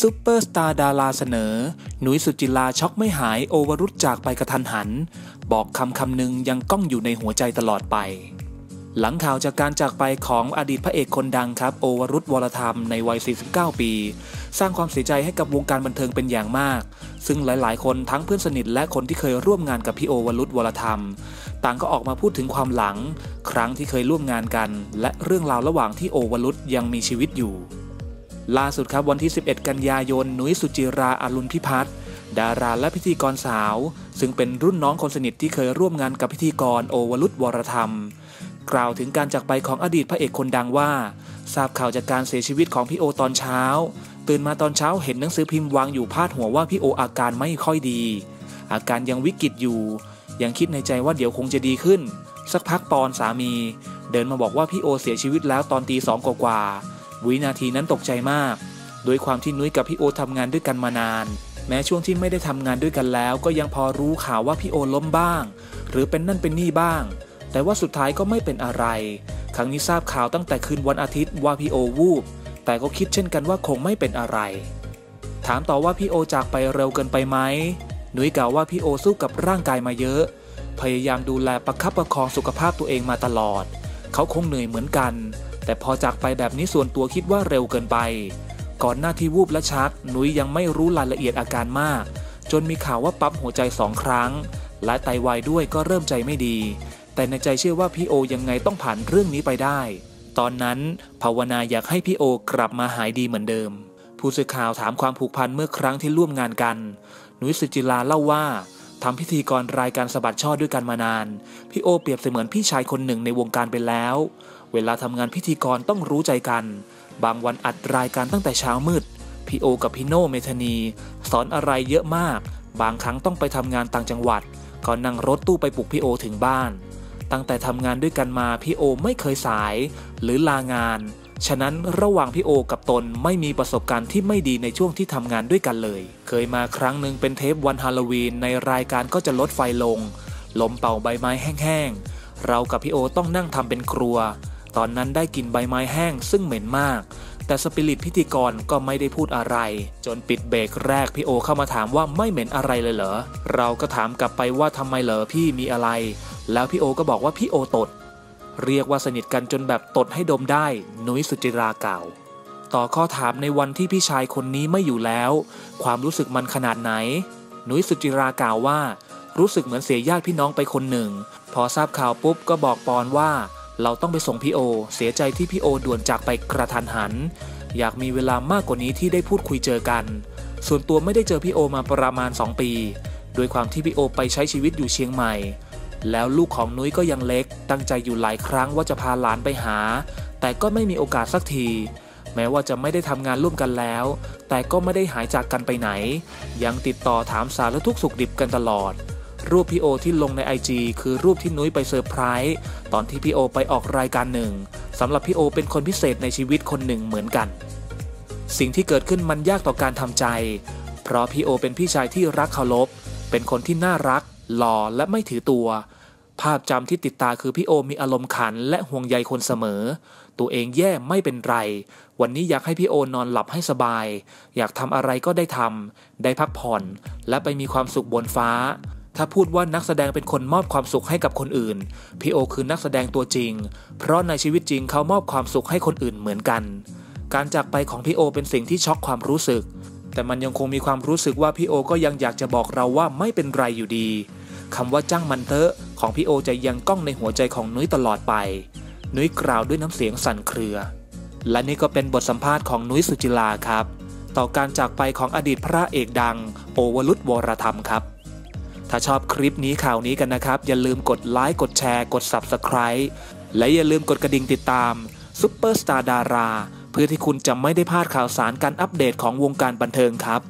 ซุปเปอร์สตาร์ดาราเสนอ นุ้ยสุจิราช็อกไม่หายโอวรุฒจากไปกะทันหัน บอกคำคำหนึ่งยังก้องอยู่ในหัวใจตลอดไป หลังข่าวจากการจากไปของอดีตพระเอกคนดังครับ โอวรุฒวรธรรมในวัย 49 ปี สร้างความเสียใจให้กับวงการบันเทิงเป็นอย่างมาก ซึ่งหลาย ๆ คนทั้งเพื่อนสนิทและคนที่เคยร่วมงานกับพี่โอวรุฒวรธรรม ต่างก็ออกมาพูดถึงความหลัง ครั้งที่เคยร่วมงานกัน และเรื่องราวระหว่างที่โอวรุฒยังมีชีวิตอยู่ ล่าสุดครับวันที่ 11 กันยายนนุ้ยสุจิราอารุณพิพัฒน์ดาราและพิธีกรสาว ซึ่งเป็นรุ่นน้องคนสนิทที่เคยร่วมงานกับพิธีกรโอวรุษวรธรรม กล่าวถึงการจากไปของอดีตพระเอกคนดังว่า ทราบข่าวจากการเสียชีวิตของพี่โอตอนเช้า ตื่นมาตอนเช้าเห็นหนังสือพิมพ์วางอยู่พาดหัวว่าพี่โออาการไม่ค่อยดี อาการยังวิกฤตอยู่ ยังคิดในใจว่าเดี๋ยวคงจะดีขึ้น สักพักปอนสามี เดินมาบอกว่าพี่โอเสียชีวิตแล้วตอนตีสองกว่าๆ วินาทีนั้นตกใจมาก โดยความที่นุ้ยกับพี่โอทำงานด้วยกันมานาน แม้ช่วงที่ไม่ได้ทำงานด้วยกันแล้ว ก็ยังพอรู้ข่าวว่าพี่โอล้มบ้าง หรือเป็นนั่นเป็นนี่บ้าง แต่ว่าสุดท้ายก็ไม่เป็นอะไร ครั้งนี้ทราบข่าวตั้งแต่คืนวันอาทิตย์ว่าพี่โอวูบ แต่ก็คิดเช่นกันว่าคงไม่เป็นอะไร ถามต่อว่าพี่โอจากไปเร็วเกินไปไหมหนุ้ยกล่าวว่าพี่โอสู้กับร่างกายมาเยอะ พยายามดูแลประคับประคองสุขภาพตัวเองมาตลอด เขาคงเหนื่อยเหมือนกัน แต่พอจากไปแบบนี้ส่วนตัวคิดว่าเร็วเกินไป ก่อนหน้าที่วูบและชัก นุ้ยยังไม่รู้รายละเอียดอาการมาก จนมีข่าวว่าปั๊มหัวใจสองครั้ง และไตวายด้วยก็เริ่มใจไม่ดี แต่ในใจเชื่อว่าพี่โอยังไงต้องผ่านเรื่องนี้ไปได้ ตอนนั้น ภาวนาอยากให้พี่โอกลับมาหายดีเหมือนเดิม ผู้สื่อข่าวถามความผูกพันเมื่อครั้งที่ร่วมงานกัน นุ้ยสุจิลาเล่าว่าทำพิธีกรรายการสะบัดช่อด้วยกันมานาน พี่โอเปรียบเสมือนพี่ชายคนหนึ่งในวงการไปแล้ว เวลาทำงานพิธีกรต้องรู้ใจกัน บางวันอัดรายการตั้งแต่เช้ามืด พี่โอกับพี่โนเมธานี สอนอะไรเยอะมาก บางครั้งต้องไปทำงานต่างจังหวัด ก็นั่งรถตู้ไปปลุกพี่โอถึงบ้าน ตั้งแต่ทำงานด้วยกันมาพี่โอไม่เคยสาย หรือลางาน ฉะนั้นระหว่างพี่โอกับตนไม่มีประสบการณ์ที่ไม่ดีในช่วงที่ทำงานด้วยกันเลย เคยมาครั้งหนึ่งเป็นเทปวันฮาโลวีนในรายการก็จะลดไฟลงลมเป่าใบไม้แห้งๆเรากับพี่โอต้องนั่งทำเป็นครัว ตอนนั้นได้กลิ่นใบไม้แห้งซึ่งเหม็นมาก แต่สปิริตพิธีกรก็ไม่ได้พูดอะไร จนปิดเบรกแรกพี่โอเข้ามาถามว่าไม่เหม็นอะไรเลยเหรอ เราก็ถามกลับไปว่าทำไมเหรอพี่มีอะไร แล้วพี่โอก็บอกว่าพี่โอตด เรียกว่าสนิทกันจนแบบตดให้ดมได้ นุ้ยสุจิราเก่าวต่อข้อถามในวันที่พี่ชายคนนี้ไม่อยู่แล้ว ความรู้สึกมันขนาดไหน นุ้ยสุจิรากล่าวว่า รู้สึกเหมือนเสียญาติพี่น้องไปคนหนึ่ง พอทราบข่าวปุ๊บก็บอกปอนว่า เราต้องไปส่งพี่โอ เสียใจที่พี่โอด่วนจากไปกระทันหัน อยากมีเวลามากกว่านี้ที่ได้พูดคุยเจอกัน ส่วนตัวไม่ได้เจอพี่โอมาประมาณ 2 ปีด้วยความที่พี่โอไปใช้ชีวิตอยู่เชียงใหม่ แล้วลูกของนุ้ยก็ยังเล็ก ตั้งใจอยู่หลายครั้งว่าจะพาหลานไปหา แต่ก็ไม่มีโอกาสสักที แม้ว่าจะไม่ได้ทำงานร่วมกันแล้ว แต่ก็ไม่ได้หายจากกันไปไหน ยังติดต่อถามสารทุกสุขดิบกันตลอด รูปพี่โอที่ลงใน IG คือรูปที่นุ้ยไปเซอร์ไพรส์ตอนที่พี่โอไปออกรายการหนึ่งสำหรับพี่โอเป็นคนพิเศษในชีวิตคนหนึ่งเหมือนกัน สิ่งที่เกิดขึ้นมันยากต่อการทำใจ เพราะพี่โอเป็นพี่ชายที่รักเคารพเป็นคนที่น่ารัก หล่อและไม่ถือตัว ภาพจำที่ติดตาคือพี่โอมีอารมณ์ขันและห่วงใยคนเสมอ ตัวเองแย่ไม่เป็นไร วันนี้อยากให้พี่โอนอนหลับให้สบาย อยากทำอะไรก็ได้ทำได้พักผ่อน และไปมีความสุขบนฟ้า ถ้าพูดว่านักแสดงเป็นคนมอบความสุขให้กับคนอื่น พี่โอคือนักแสดงตัวจริง เพราะในชีวิตจริงเขามอบความสุขให้คนอื่นเหมือนกัน การจากไปของพี่โอเป็นสิ่งที่ช็อกความรู้สึก แต่มันยังคงมีความรู้สึกว่าพี่โอก็ยังอยากจะบอกเราว่าไม่เป็นไรอยู่ดีคำว่าช่างมันเถอะของพี่โอจะยังก้องในหัวใจของนุ้ยตลอดไป นุ้ยกล่าวด้วยน้ำเสียงสั่นเครือ และนี่ก็เป็นบทสัมภาษณ์ของนุ้ยสุจิราครับ ต่อการจากไปของอดีตพระเอกดัง โอวรุฒวรธรรมครับ ถ้าชอบคลิปนี้ข่าวนี้กันนะครับ อย่าลืมกดไลค์กดแชร์กด Subscribe และอย่าลืมกดกระดิ่งติดตามซุปเปอร์สตาร์ดาราเพื่อที่คุณจะไม่ได้พลาดข่าวสารการอัปเดตของวงการบันเทิงครับ